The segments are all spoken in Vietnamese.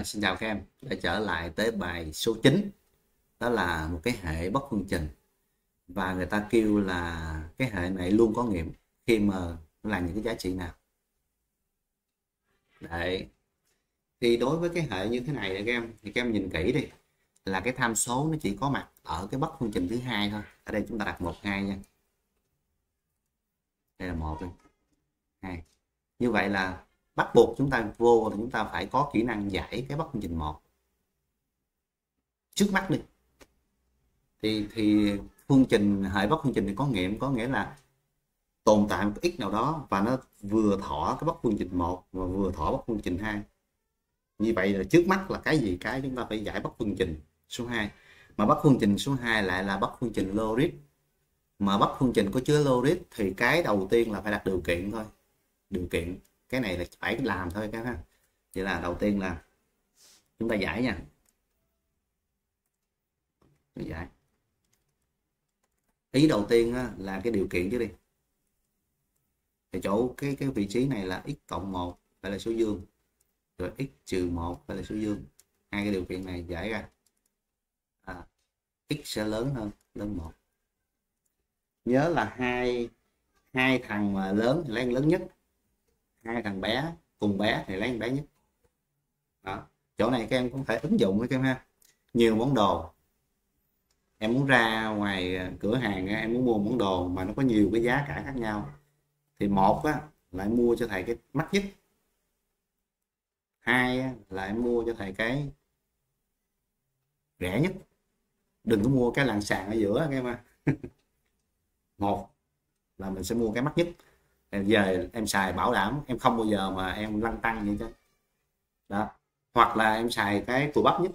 À, xin chào các em. Đã trở lại tới bài số 9 đó là một cái hệ bất phương trình. Và người ta kêu là cái hệ này luôn có nghiệm. Khi mà nó là những cái giá trị nào? Đấy. Thì đối với cái hệ như thế này các em thì các em nhìn kỹ đi. Là cái tham số nó chỉ có mặt ở cái bất phương trình thứ hai thôi. Ở đây chúng ta đặt một hai nha. Đây là một hai. Như vậy là bắt buộc chúng ta vô thì chúng ta phải có kỹ năng giải cái bất phương trình một. Trước mắt đi. Thì thì phương trình, hệ bất phương trình thì có nghiệm, có nghĩa là tồn tại một x nào đó và nó vừa thỏa cái bất phương trình một và vừa thỏa bất phương trình hai. Như vậy là trước mắt là cái gì? Cái chúng ta phải giải bất phương trình số 2 mà bất phương trình số 2 lại là bất phương trình logarit mà bất phương trình có chứa logarit thì cái đầu tiên là phải đặt điều kiện thôi. Điều kiện cái này là phải làm thôi các ha vậy là đầu tiên là chúng ta giải nha. Giải. Ý đầu tiên á, là cái điều kiện chứ đi. Thì chỗ cái cái vị trí này là x cộng 1 phải là số dương. Rồi x trừ 1 phải là số dương. Hai cái điều kiện này giải ra. À, x sẽ lớn hơn lớn 1 nhớ là hai hai thằng mà lớn thì lấy lớn nhất hai thằng bé cùng bé thì lấy bé nhất. Đó. Chỗ này các em cũng phải ứng dụng các em ha. Nhiều món đồ. Em muốn ra ngoài ờ, cửa hàng em muốn mua món đồ mà nó có nhiều cái giá cả khác nhau. Thì một á, lại mua cho thầy cái mắc nhất. Hai lại mua cho thầy cái rẻ nhất. Đừng có mua cái làng sàn ở giữa các em ha. Một là mình sẽ mua cái mắc nhất về em xài bảo đảm em không bao giờ mà em lăn tăng như thế đó. Hoặc là em xài cái cùi bắp nhất.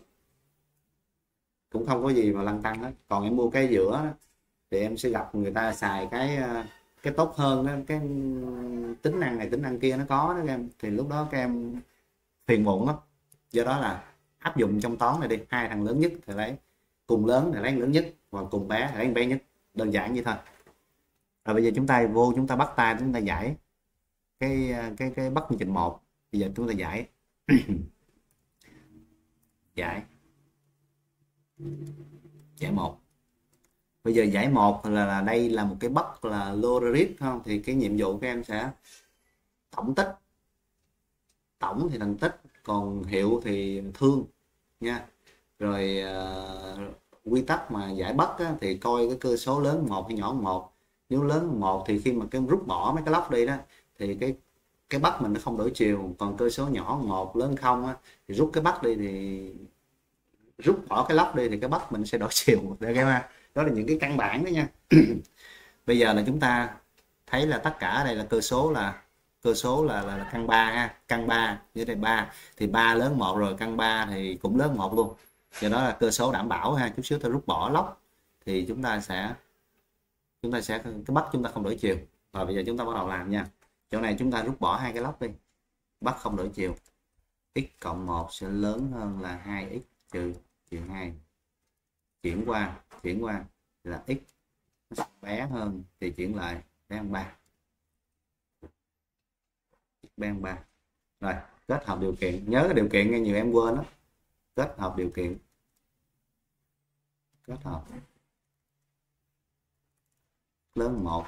Cũng không có gì mà lăn tăng hết. Còn em mua cái giữa đó, thì em sẽ gặp người ta xài cái ờ, cái tốt hơn đó, cái tính năng này tính năng kia nó có đó các em. Thì lúc đó các em phiền muộn lắm. Do đó là áp dụng trong toán này đi. Hai thằng lớn nhất thì lấy cùng lớn thì lấy lớn nhất và cùng bé thì lấy bé nhất. Đơn giản như thôi rồi bây giờ chúng ta vô chúng ta bắt tay chúng ta giải cái à, cái cái bắt chương trình một. Bây giờ chúng ta giải. Giải. Giải một. Bây giờ giải một là, là đây là một cái bắt là logarit không? Thì cái nhiệm vụ các em sẽ tổng tích. Tổng thì thành tích còn hiệu thì thương nha. Rồi uh, quy tắc mà giải bắt á, thì coi cái cơ số lớn một hay nhỏ một nếu lớn một thì khi mà cái rút bỏ mấy cái lóc đi đó thì cái cái bắt mình nó không đổi chiều. Còn cơ số nhỏ một lớn không á, thì rút cái bắt đi thì rút bỏ cái lóc đi thì cái bắt mình sẽ đổi chiều. Để cái đó là những cái căn bản đó nha. Bây giờ là chúng ta thấy là tất cả đây là cơ số là cơ số là, là, là căn 3 ha. Căn 3 dưới đây 3 thì 3 lớn một rồi căn 3 thì cũng lớn một luôn. Do đó là cơ số đảm bảo ha. Chút xíu ta rút bỏ lóc thì chúng ta sẽ chúng ta sẽ, cái bắt chúng ta không đổi chiều. Và bây giờ chúng ta bắt đầu làm nha. Chỗ này chúng ta rút bỏ hai cái lóc đi. Bắt không đổi chiều. X cộng 1 sẽ lớn hơn là 2x trừ trừ 2 chuyển qua chuyển qua là x nó bé hơn thì chuyển lại, bé hơn 3 bé hơn 3 rồi, kết hợp điều kiện. Nhớ cái điều kiện nghe nhiều em quên đó kết hợp điều kiện. Kết hợp lớn 1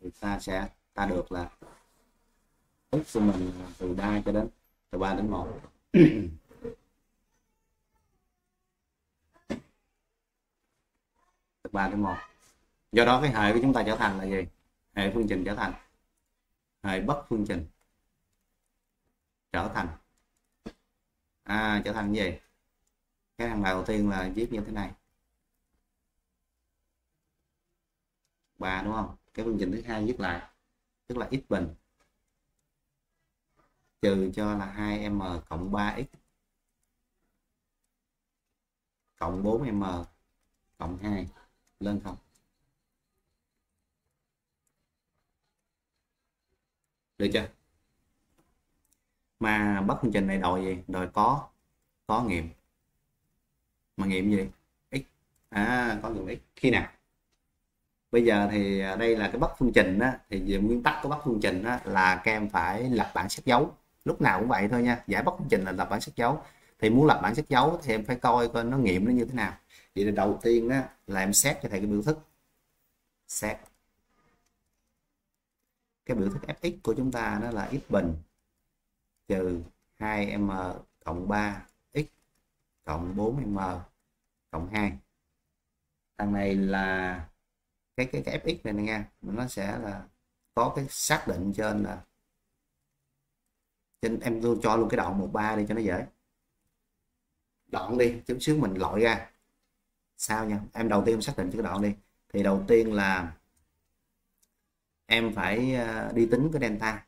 thì ta sẽ, ta được là x của mình từ 3 cho đến, từ 3 đến 1 từ 3 đến 1 do đó cái hệ của chúng ta trở thành là gì? Hệ phương trình trở thành. Hệ bất phương trình trở thành. À trở thành gì? Cái hàng đầu tiên là viết như thế này. 3 đúng không? Cái phương trình thứ hai viết lại, tức là x bình. Trừ cho là 2m cộng 3x cộng 4m cộng 2 lên không? Được chưa? Mà bắt phương trình này đòi gì? Đòi có có nghiệm. Mà nghiệm gì? X. À có nghiệm x. Khi nào? Bây giờ thì à, đây là cái bất phương trình á thì về nguyên tắc của bất phương trình á, là các em phải lập bảng xét dấu. Lúc nào cũng vậy thôi nha giải bất phương trình là lập bảng sách dấu. Thì muốn lập bảng sách dấu thì em phải coi coi nó nghiệm nó như thế nào. Vậy thì đầu tiên á, là em xét cho thầy cái biểu thức. Xét. Cái biểu thức fx của chúng ta nó là x bình trừ 2m cộng 3 x cộng 4m cộng 2 thằng này là cái cái cái fx này, này nha. Nó sẽ là có cái xác định trên là trên em luôn cho luôn cái đoạn 13 đi cho nó dễ. Đoạn đi chút xíu mình loại ra. Sao nha? Em đầu tiên em xác định cái đoạn đi. Thì đầu tiên là em phải ờ, đi tính cái delta.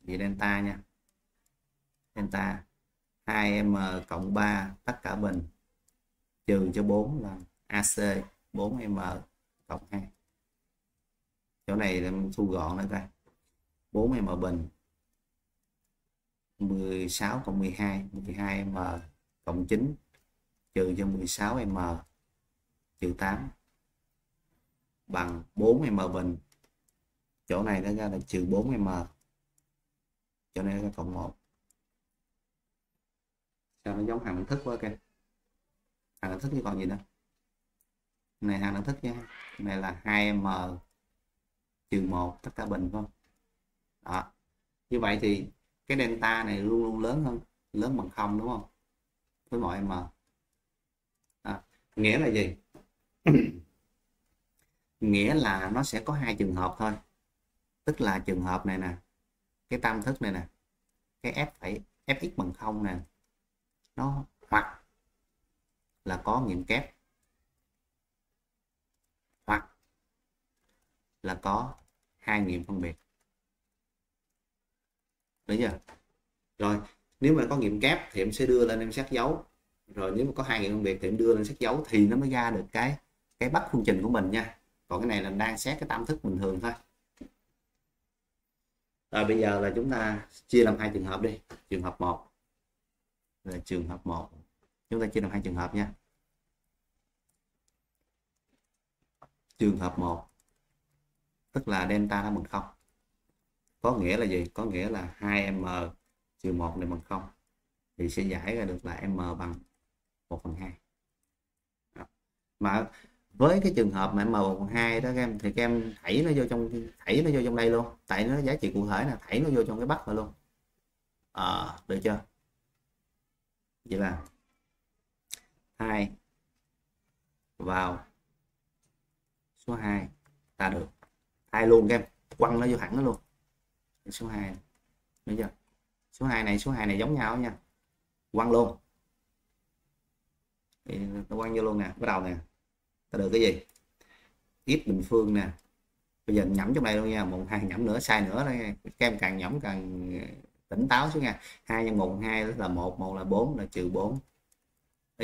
Vì delta nha. Delta 2m cộng 3 tất cả bình trừ cho 4 là AC 4m cộng 2 chỗ này em thu gọn nữa coi 4m bình 16 cộng 12 12m cộng 9 trừ cho 16m trừ 8 bằng 4m bình chỗ này nó ra là trừ 4m chỗ này là cộng 1 sao nó giống hàng thức quá kìa? Hàng thức như còn gì nữa. Này hàng thức nha. Này là 2m trừ 1 tất cả bình không? Đó. Như vậy thì cái delta này luôn luôn lớn hơn lớn bằng không đúng không? Với mọi m à, nghĩa là gì? Nghĩa là nó sẽ có hai trường hợp thôi. Tức là trường hợp này nè cái tam thức này nè cái f phải fx bằng không nè nó hoặc là có nghiệm kép hoặc là có hai nghiệm phân biệt. Đúng chưa? Rồi, nếu mà có nghiệm kép thì em sẽ đưa lên em xét dấu. Rồi nếu mà có hai nghiệm phân biệt thì em đưa lên xét dấu thì nó mới ra được cái cái bắt phương trình của mình nha. Còn cái này là đang xét cái tam thức bình thường thôi. Rồi, bây giờ là chúng ta chia làm hai trường hợp đi. Trường hợp 1 là trường hợp 1 chúng ta chia làm hai trường hợp nha. Trường hợp 1 tức là delta nó bằng không. Có nghĩa là gì? Có nghĩa là 2m trừ 1 này bằng không. Thì sẽ giải ra được là m bằng 1 phần 2 đó. mà với cái trường hợp mà m 1 phần 2 đó các em thì các em thảy nó vô trong thảy nó vô trong đây luôn. Tại nó giá trị cụ thể là thảy nó vô trong cái bắt rồi luôn. À, được chưa? Vậy là 2 vào số 2 ta được hai luôn các em. Quăng nó vô thẳng nó luôn. Số 2 bây giờ số 2 này, số 2 này giống nhau nha. Quăng luôn. Thì nó quăng vô luôn nè. Bắt đầu nè. Ta được cái gì? X bình phương nè. Bây giờ nhẩm trong đây luôn nha. Một, hai, nhẩm nữa. Sai nữa đây các em càng nhẩm càng ờ, tỉnh táo xuống nha. Hai nhân một, hai là một một là bốn, là trừ bốn. X.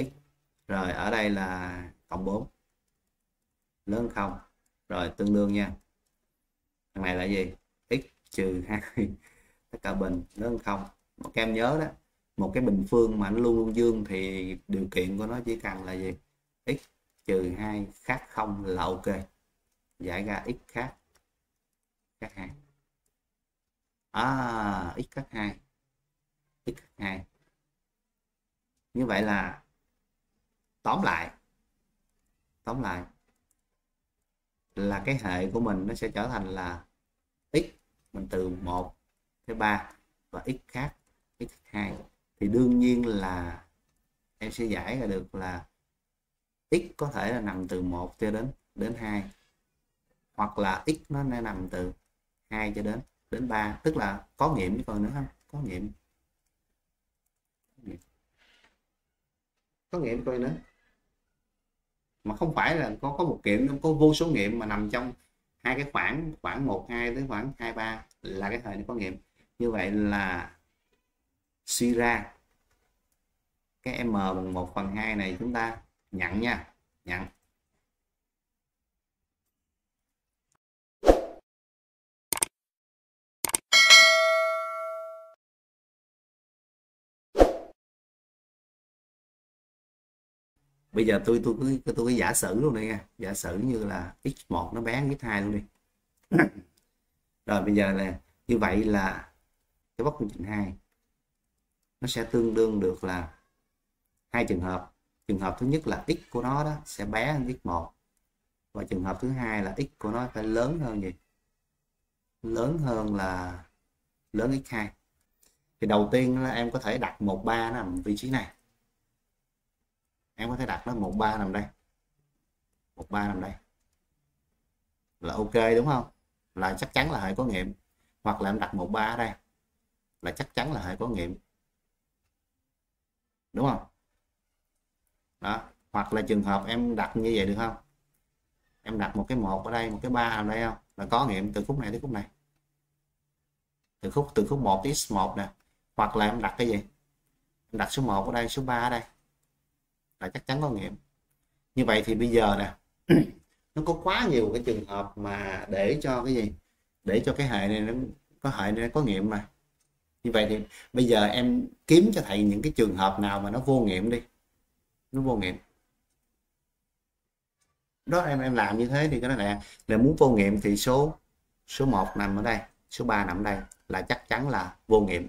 Rồi, ở đây là cộng 4 lớn không? Rồi, tương đương nha thằng này là gì? X trừ hai, tất cả bình lớn hơn không. Một em nhớ đó, một cái bình phương mà nó luôn luôn dương thì điều kiện của nó chỉ cần là gì? X trừ hai khác không là ok. Giải ra x khác khác hai. À x khác hai. X khác hai. Như vậy là tóm lại tóm lại là cái hệ của mình nó sẽ trở thành là x, mình từ 1 tới 3 và x khác, x 2 thì đương nhiên là em sẽ giải ra được là x có thể là nằm từ 1 cho đến đến 2 hoặc là x nó nằm từ 2 cho đến đến 3 tức là có nghiệm chứ còn nữa không có nghiệm. Có nghiệm. Coi nữa mà không phải là có có một nghiệm có vô số nghiệm mà nằm trong hai cái khoảng khoảng 1 2 tới khoảng 2 3 là cái thời này có nghiệm. Như vậy là suy ra cái m bằng 1 phần 2 này chúng ta nhận nha, nhận. Bây giờ tôi tôi tôi tôi, tôi giả sử luôn đây nha. Giả sử như là x1 nó bé x2 luôn đi. Rồi bây giờ là như vậy là cái bất phương trình 2 nó sẽ tương đương được là hai trường hợp. Trường hợp thứ nhất là x của nó đó sẽ bé hơn x1 và trường hợp thứ hai là x của nó phải lớn hơn gì? Lớn hơn là lớn x2 thì đầu tiên là em có thể đặt 13 nằm vị trí này em có thể đặt nó 13 nằm đây. 13 nằm đây. Là ok đúng không? Là chắc chắn là hệ có nghiệm. Hoặc là em đặt 13 ở đây. Là chắc chắn là hệ có nghiệm. Đúng không? Đó. Hoặc là trường hợp em đặt như vậy được không? Em đặt một cái một ở đây, một cái ba ở đây không? Là có nghiệm từ khúc này tới khúc này. Từ khúc từ khúc 1 x 1 nè. Hoặc là em đặt cái gì? Em đặt số 1 ở đây, số 3 ở đây là chắc chắn có nghiệm. Như vậy thì bây giờ nè, nó có quá nhiều cái trường hợp mà để cho cái gì? Để cho cái hệ này nó, có hệ này nó có nghiệm mà. Như vậy thì bây giờ em kiếm cho thầy những cái trường hợp nào mà nó vô nghiệm đi. Nó vô nghiệm. Đó, em em làm như thế thì cái đó nè, là muốn vô nghiệm thì số số 1 nằm ở đây, số 3 nằm ở đây là chắc chắn là vô nghiệm.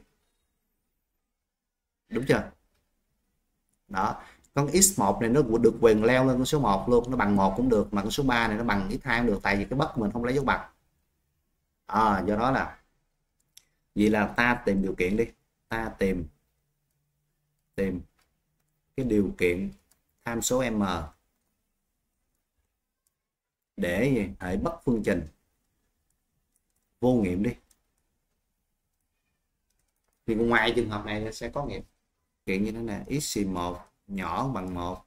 Đúng chưa? Đó con x1 này nó được quyền leo lên con số 1 luôn nó bằng một cũng được mà con số 3 này nó bằng x2 cũng được tại vì cái bất mình không lấy dấu bằng. À, do đó là vậy là ta tìm điều kiện đi ta tìm tìm cái điều kiện tham số m để gì? hệ bất phương trình vô nghiệm đi. Thì ngoài trường hợp này sẽ có nghiệm. Kiện như thế này x1 nhỏ bằng 1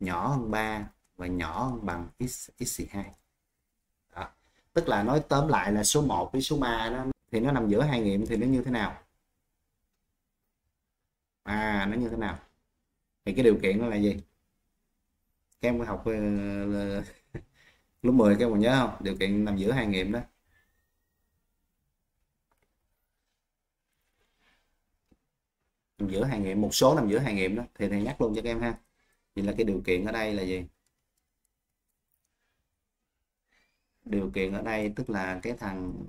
nhỏ hơn 3 và nhỏ hơn bằng x x2 đó. tức là nói tóm lại là số 1 với số 3 đó thì nó nằm giữa hai nghiệm thì nó như thế nào? À nó như thế nào? Thì cái điều kiện nó là gì? Các em học uh, lớp 10 các em còn nhớ không? Điều kiện nằm giữa hai nghiệm đó. Nằm giữa hai nghiệm một số nằm giữa hai nghiệm đó. Thì thầy nhắc luôn cho các em ha. Thì là cái điều kiện ở đây là gì? Điều kiện ở đây tức là cái thằng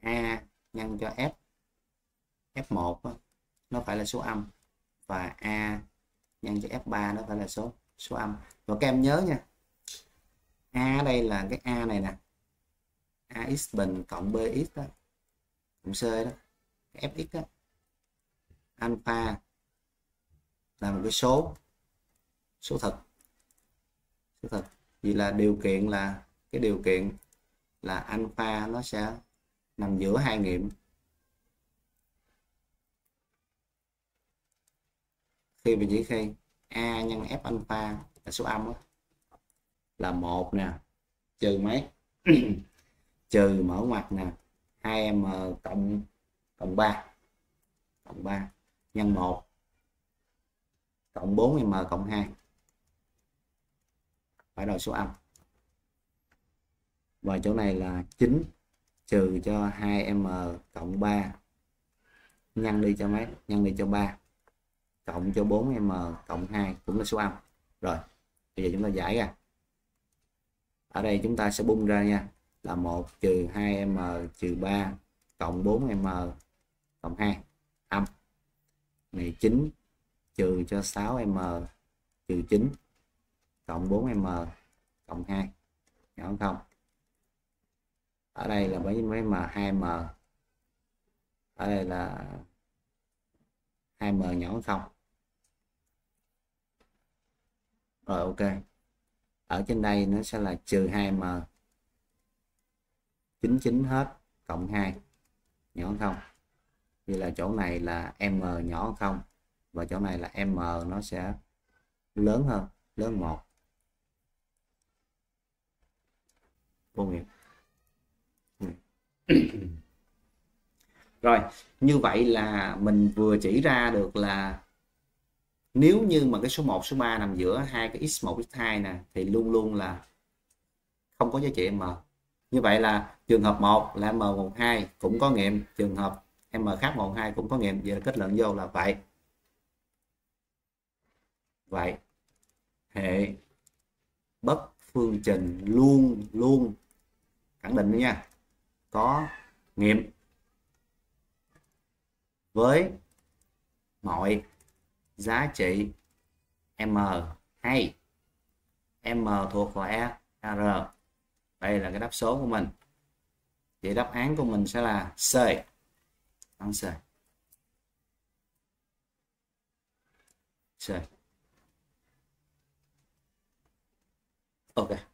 A nhân cho F F1 đó, nó phải là số âm. Và A nhân cho F3 nó phải là số số âm. Và các em nhớ nha A ở đây là cái A này nè. AX bình cộng BX đó cộng C đó FX đó alpha là một cái số số thật số thật. Vì là điều kiện là cái điều kiện là alpha nó sẽ nằm giữa hai nghiệm. Khi mà chỉ khi a nhân f alpha là số âm đó, là một nè trừ mấy trừ mở ngoặc nè 2m cộng cộng 3 cộng 3 nhân 1 cộng 4m cộng 2 phải đổi số âm. Và chỗ này là 9 trừ cho 2m cộng 3 nhân đi cho mấy? Nhân đi cho 3 cộng cho 4m cộng 2 cũng là số âm. Rồi, bây giờ chúng ta giải ra. Ở đây chúng ta sẽ bung ra nha. Là 1 trừ 2m trừ 3 cộng 4m cộng 2 âm này 9 trừ cho 6m trừ 9 cộng 4m cộng 2 nhỏ không? Ở đây là mấy mấy m 2m ở đây là 2m nhỏ không? Rồi, ok. Ở trên đây nó sẽ là trừ 2m 99 hết, cộng 2 nhỏ không? Như là chỗ này là m nhỏ hơn không? Và chỗ này là m nó sẽ lớn hơn, lớn một. Vô nghiệp. Rồi, như vậy là mình vừa chỉ ra được là nếu như mà cái số 1 số 3 nằm giữa hai cái x1 x2 nè, thì luôn luôn là không có giá trị m. Như vậy là trường hợp 1 là m12 cũng có nghiệm, trường hợp m khác 12 cũng có nghiệm. Vậy là kết luận vô là vậy. Vậy. Hệ. Bất phương trình luôn luôn. Khẳng định nha. Có nghiệm. Với mọi giá trị m hay. M thuộc vào e r. Đây là cái đáp số của mình. Vậy đáp án của mình sẽ là c answer. c Okay. ok